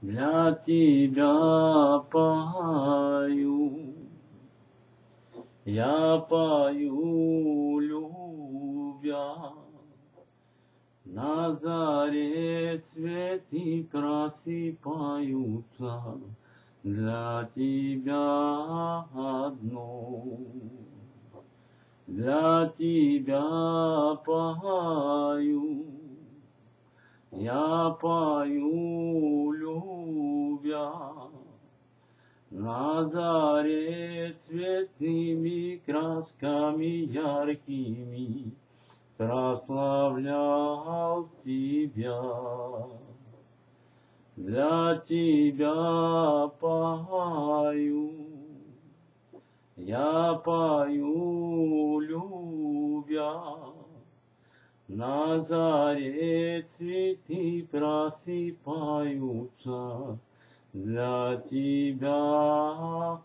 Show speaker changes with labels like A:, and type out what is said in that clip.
A: для тебя пою. Я пою, любя, на заре цветы просыпаются для тебя одно. Для тебя пою, я пою, любя, на заре цветными красками яркими прославлял тебя. Для тебя пою, я пою, любя, на заре цветы просыпаются для тебя.